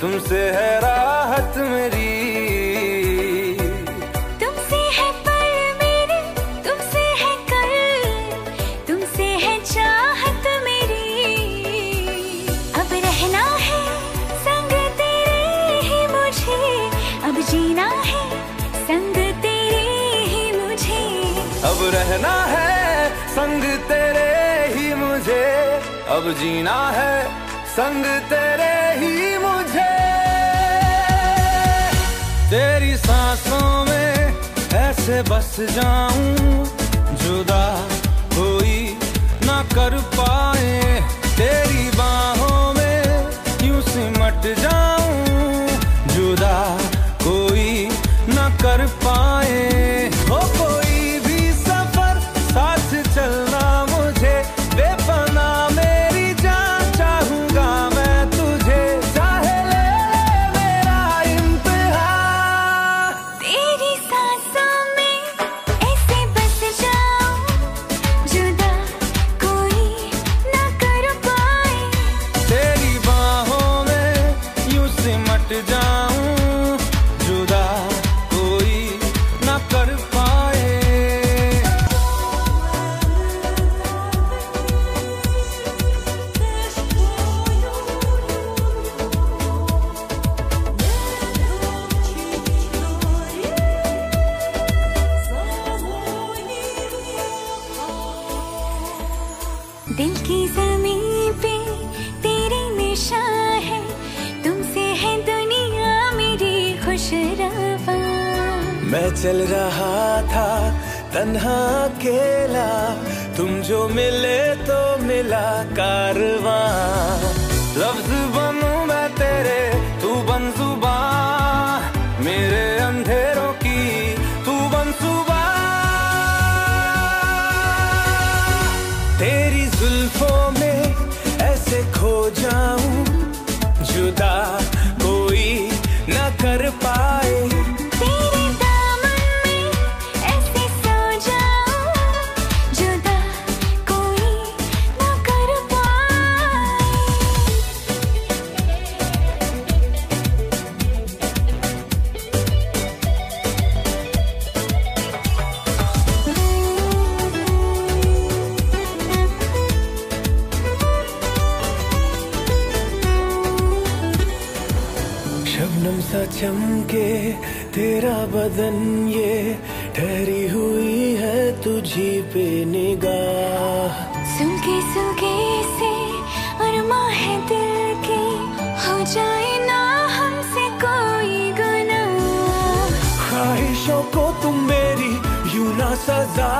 तुमसे है राहत मेरी। तुमसे है पल मेरे तुमसे है कल तुमसे है चाहत मेरी। अब रहना है संग तेरे ही मुझे। अब जीना है संग तेरे ही मुझे। अब रहना है संग तेरे ही मुझे। अब जीना है संग तेरे ही सांसों में ऐसे बस जाऊँ, जुदा कोई ना कर पाए। तेरी बाहों में यूँ सिमट जाऊँ, जुदा कोई ना कर पाए। दिल की ज़मीन पे तेरी निशान है। तुमसे है दुनिया मेरी खुश रवा। मैं चल रहा था तन्हा अकेला। तुम जो मिले तो मिला कारवां। शबनम सा चमके तेरा बदन ये ठहरी हुई है तुझी पे निगाह। सुलगे सुलगे से अरमा है दिल की हो जाए ना हमसे कोई गुनाह। ख्वाहिशों को तुम मेरी यूँ ना सजा